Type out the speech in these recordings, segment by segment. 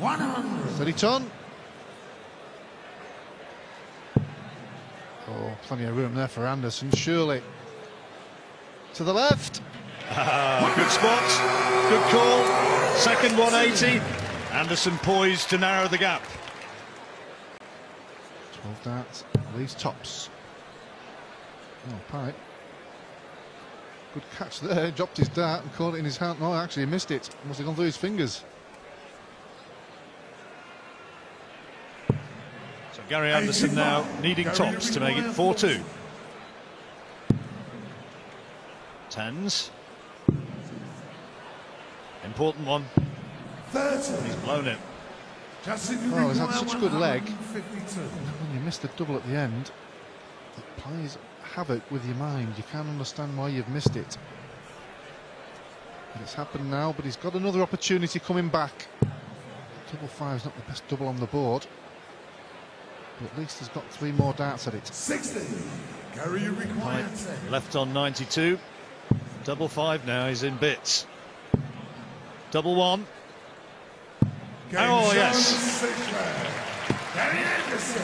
100. Steady ton. Oh, plenty of room there for Anderson, surely. To the left. Ah, good spot, good call. Second 180. Anderson poised to narrow the gap. 12 darts, these tops. Oh, Pipe. Good catch there, dropped his dart and caught it in his hand. No, actually, he missed it. Must have gone through his fingers. Gary Anderson now needing tops to make it 4-2. Tens. Important one. 30. He's blown it. Oh, he's had require such good leg. 152. When you miss the double at the end, it plays havoc with your mind. You can't understand why you've missed it. And it's happened now, but he's got another opportunity coming back. Double five is not the best double on the board. But at least he's got three more darts at it. 60. Gary, you require 10. Left on 92. Double five now, he's in bits. Double one. Game Oh, yes. Gary Anderson.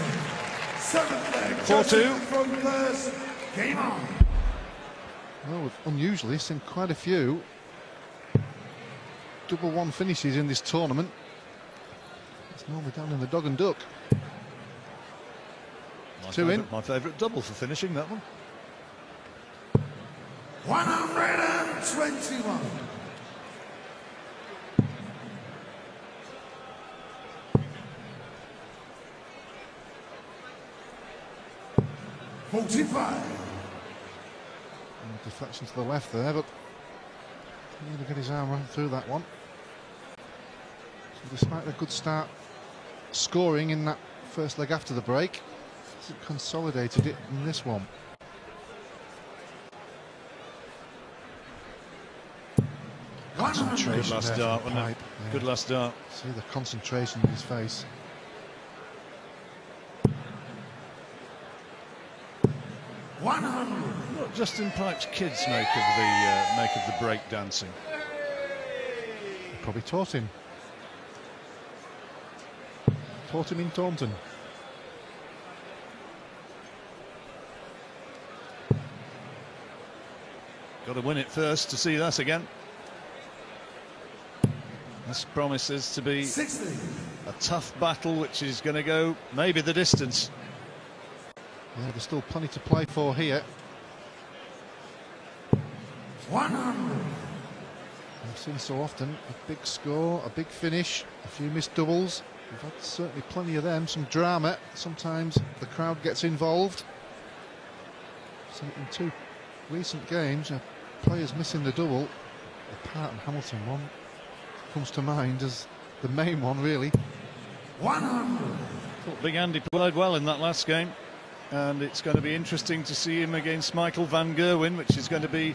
Seventh leg. Four, Justin two. From first. Game on. Well, we've unusually seen quite a few double one finishes in this tournament. It's normally down in the dog and duck. My Two in. favourite- My favourite double for finishing that one. 121. Forty-five. Deflection to the left there, but he had to get his arm right through that one. So despite a good start scoring in that first leg after the break, hasn't consolidated it in this one. Good last dart, wasn't it? Yeah. Good last dart. See the concentration in his face. One hundred. What Justin Pipe's kids make of the uh, make of the break dancing. Probably taught him. Taught him in Taunton. Got to win it first to see that again. This promises to be Sixty. a tough battle, which is going to go maybe the distance. Yeah, there's still plenty to play for here. One hundred. I've seen so often a big score, a big finish, a few missed doubles. We've had certainly plenty of them, some drama. Sometimes the crowd gets involved. So in two recent games, players missing the double. The Part and Hamilton one comes to mind as the main one, really. One hundred. Thought Big Andy played well in that last game, and it's going to be interesting to see him against Michael van Gerwen, which is going to be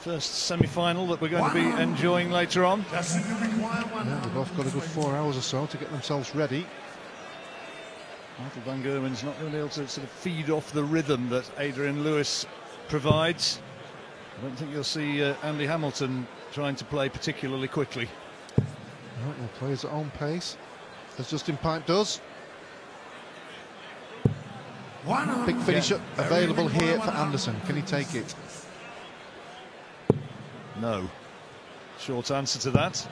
first semi-final that we're going to be enjoying later on. Justin, you require one Yeah, they've both got a good four hours or so to get themselves ready. Michael van Gerwen's not going to be able to sort of feed off the rhythm that Adrian Lewis provides. I don't think you'll see uh, Andy Hamilton trying to play particularly quickly. Right, he plays at own pace, as Justin Pipe does. One hundred. Big finisher Gary, available you require here for 100. Anderson. Can he take it? No. Short answer to that.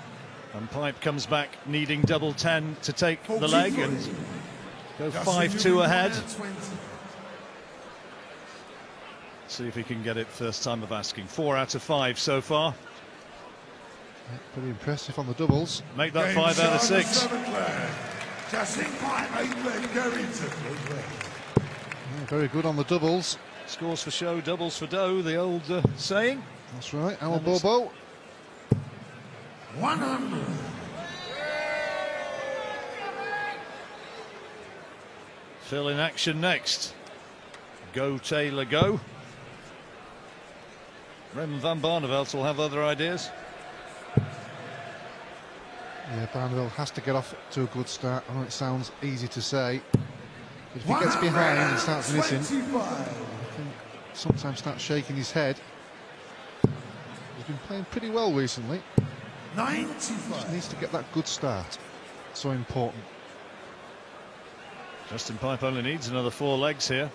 And Pipe comes back needing double 10 to take the leg and go Justin, 5 you 2 require ahead. 20. See if he can get it first time of asking. Four out of five so far. Yeah, pretty impressive on the doubles. Make that Game five out of six. seventh leg. Justin Pipe, eighth leg. Gary took the leg. Yeah, very good on the doubles. Scores for show, doubles for dough, the old uh, saying. That's right. Al Bobo. 100. Phil in action next. Go Taylor, go. Rem van Barneveld will have other ideas. Yeah, Barneveld has to get off to a good start. I know it sounds easy to say. But if he gets behind and starts missing, 25. sometimes starts shaking his head. He's been playing pretty well recently. 95. Needs to get that good start. So important. Justin Pipe only needs another four legs here.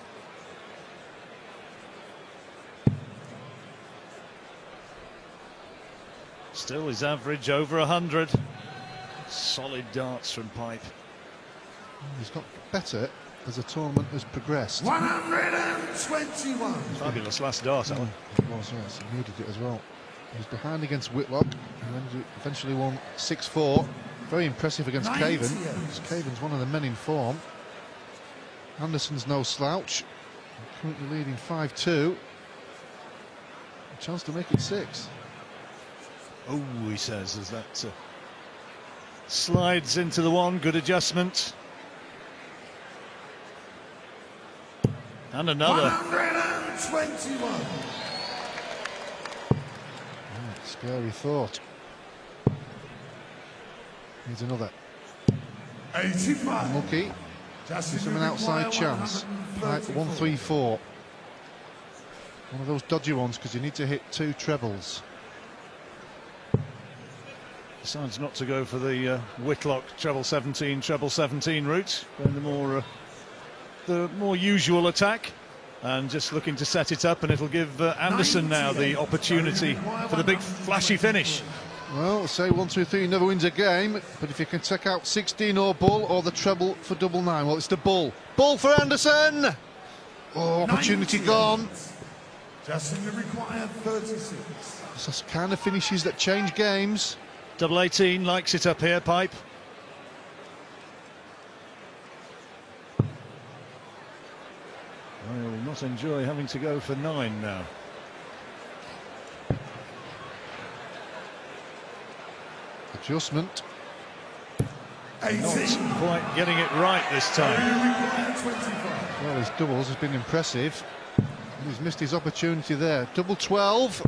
Still his average over 100. Solid darts from Pipe. He's got better as the tournament has progressed. 121. Fabulous last dart, Alan. it was, yes. He needed it as well. He was behind against Whitlock and eventually won 6-4. Very impressive against Caven. Caven's one of the men in form. Anderson's no slouch. Currently leading 5-2. A chance to make it six. Oh, he says, as that uh, slides into the one. Good adjustment. And another. 121. Right, scary thought. Needs another. 85. Unlucky. Justin Gives him an outside chance. Right, 134. 1 3 4. One of those dodgy ones because you need to hit two trebles. Decides not to go for the uh, Whitlock treble 17, treble 17 route, going the more uh, the more usual attack, and just looking to set it up, and it'll give uh, Anderson now the opportunity for the big flashy finish. Well, say one, two, three never wins a game, but if you can take out 16 or bull or the treble for double nine, well, it's the bull. Bull for Anderson! Oh, opportunity 98. gone. Justin will require 36. It's the kind of finishes that change games. Double 18 likes it up here, Pipe. I will not enjoy having to go for nine now. Adjustment. 18. Not quite getting it right this time. Well, his doubles has been impressive. He's missed his opportunity there. Double 12.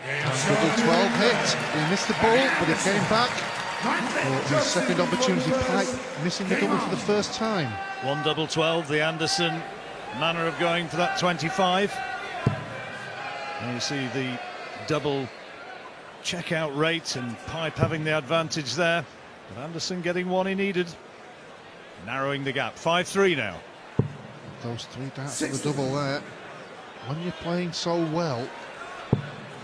Double 12 hit. He missed the ball, but it came back. Oh, his second opportunity, Pipe missing the double for the first time. One double 12, the Anderson manner of going for that 25. And you see the double checkout rate and Pipe having the advantage there. But Anderson getting one he needed. Narrowing the gap. 5-3 now. Those three darts at the double there. When you're playing so well,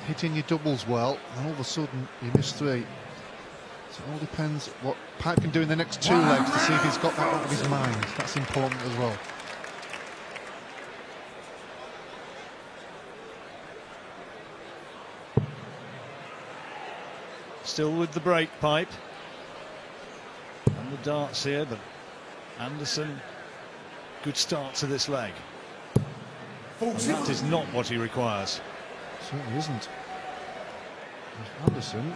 hitting your doubles well, and all of a sudden you miss three. So it all depends what Pipe can do in the next two legs to see if he's got that out of his mind. That's important as well. Still with the break pipe. And the darts here, but Anderson, good start to this leg. And that 41. is not what he requires. Certainly isn't. There's Anderson,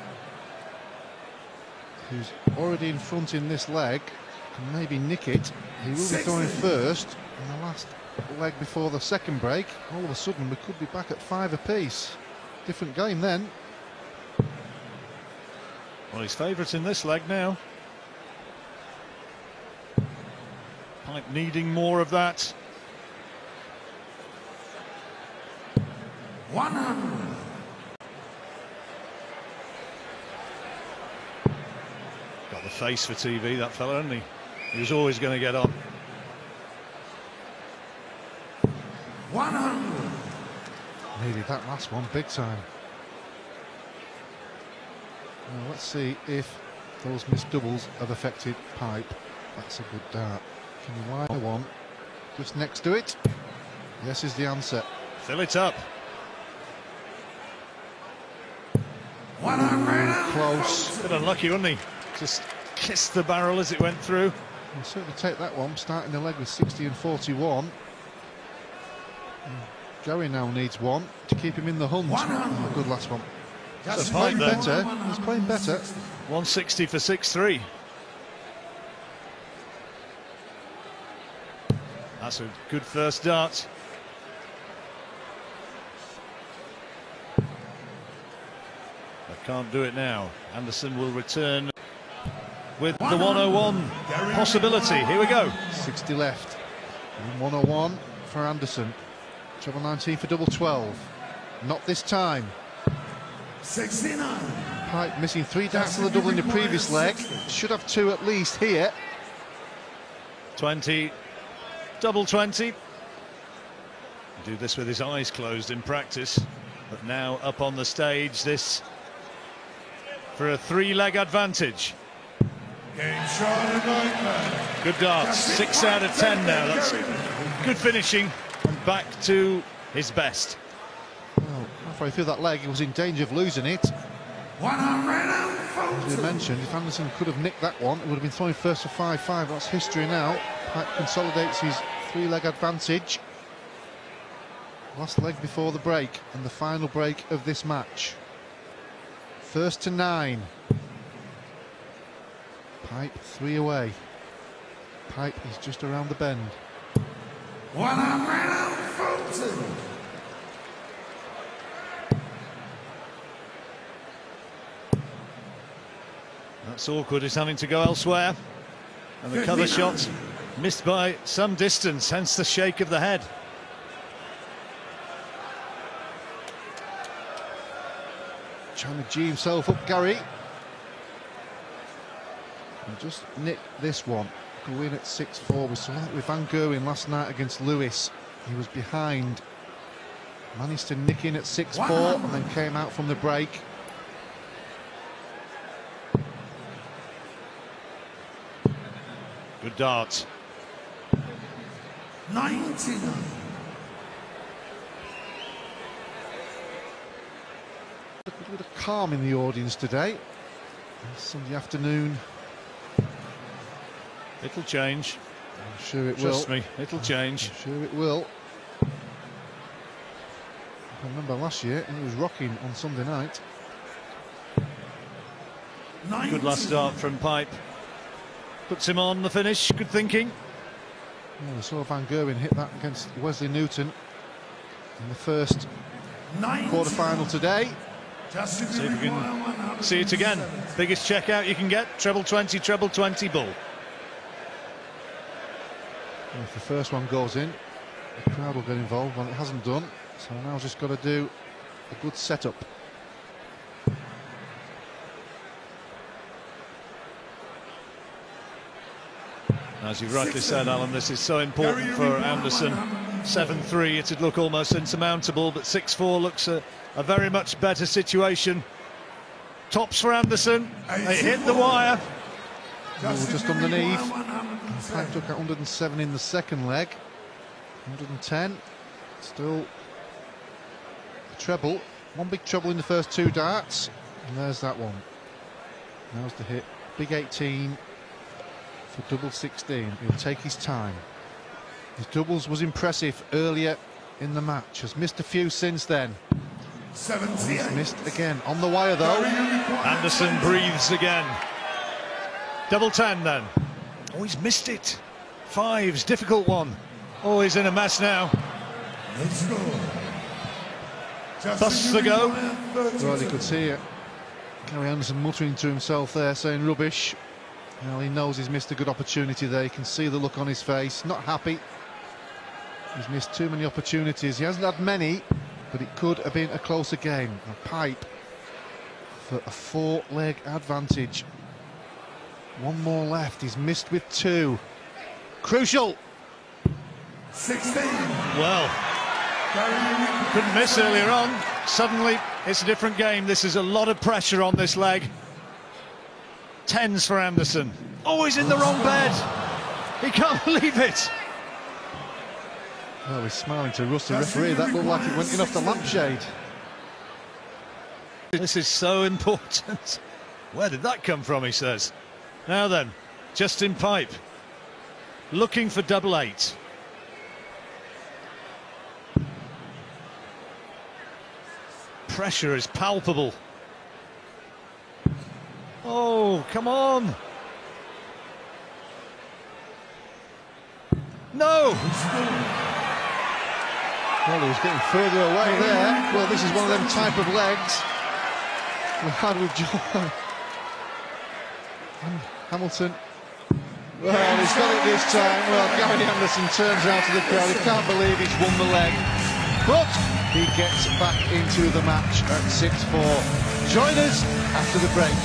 who's already in front in this leg, can maybe nick it. He will be Sixty. first in the last leg before the second break. All of a sudden, we could be back at five apiece. Different game then. Well, he's favourite in this leg now. Pipe needing more of that. 100. Got the face for TV, that fella, hasn't he? He was always going to get on. 100. Needed that last one big time. Now let's see if those missed doubles have affected Pipe. That's a good dart. Can you line one just next to it? Yes is the answer. Fill it up. 100. Close. Bit unlucky, wasn't he? Just kissed the barrel as it went through. We'll certainly take that one, starting the leg with 60 and 41. Joey now needs one to keep him in the hunt. One hundred. Oh, good last one. That's He's a playing pipe there. better. He's playing better. 160 for 6-3. That's a good first dart. Can't do it now. Anderson will return with the 101 possibility. Here we go. 60 left. 101 for Anderson. Treble 19 for double 12. Not this time. 69. Pipe missing three darts on the double in the previous leg. Should have two at least here. 20, double 20. Do this with his eyes closed in practice, but now up on the stage, this for a three-leg advantage. Game shot nightmare. Good darts, six out of ten now. That's good finishing and back to his best. Well, halfway through that leg, he was in danger of losing it. One on Renan As we mentioned, if Anderson could have nicked that one, it would have been throwing first for 5-5. That's history now. Pipe consolidates his three-leg advantage. Last leg before the break, and the final break of this match. First to nine. Pipe three away. Pipe is just around the bend. One on Renan Fulton. That's awkward, he's having to go elsewhere. And the cover shot missed by some distance, hence the shake of the head. Trying to G himself up, Gary. And just nick this one. Go in at 6-4. We saw that with Van Gerwen last night against Lewis. He was behind. Managed to nick in at 6-4 and then came out from the break. Good dart. 99. A bit of calm in the audience today. Sunday afternoon. It'll change. I'm sure it Trust will. me, it'll change. I'm sure it will. I remember last year, and it was rocking on Sunday night. Good last start from Pipe. Puts him on the finish. Good thinking. Yeah, we saw Van Gerwen hit that against Wesley Newton in the first quarter final today. See if we can see it again. Biggest checkout you can get. Treble 20, treble 20 bull. And if the first one goes in, the crowd will get involved. Well, it hasn't done, so now just got to do a good setup. As you rightly said, Alan, this is so important for Anderson. 7-3, it'd look almost insurmountable, but 6-4 looks a, a very much better situation. Tops for Anderson. They hit the wire. Oh, just underneath. Pipe took 107 in the second leg. 110. Still a treble. One big treble in the first two darts. And there's that one. Now's the hit. Big 18 for double 16. He'll take his time. His doubles was impressive earlier in the match. Has missed a few since then. 78. Missed again. On the wire though. Anderson breathes again. Double ten, then. Oh, he's missed it. Fives, difficult one. Oh, he's in a mess now. Let's go. Busts the go. Well, you could see it. Gary Anderson muttering to himself there, saying rubbish. Well, he knows he's missed a good opportunity there. You can see the look on his face. Not happy. He's missed too many opportunities. He hasn't had many, but it could have been a closer game. A pipe for a four-leg advantage. One more left. He's missed with two. Crucial. 16. Well, couldn't miss earlier on. Suddenly, it's a different game. This is a lot of pressure on this leg. Tens for Anderson. Oh, he's in the wrong bed. He can't believe it. Oh, he's smiling to Russ, the referee. That looked like it went in off the lampshade. This is so important. Where did that come from, he says. Now then, Justin Pipe. Looking for double eight. Pressure is palpable. Oh, come on. No! Well, he was getting further away there. Well, this is one of them type of legs we had with John Hamilton. Well, he's got it this time. Well, Gary Anderson turns out to the crowd. He can't believe he's won the leg. But he gets back into the match at 6-4. Join us after the break.